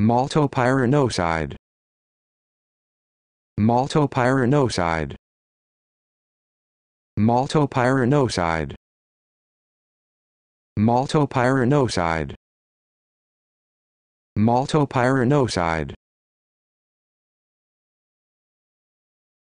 maltopyranoside. Maltopyranoside. Maltopyranoside. Maltopyranoside. Maltopyranoside.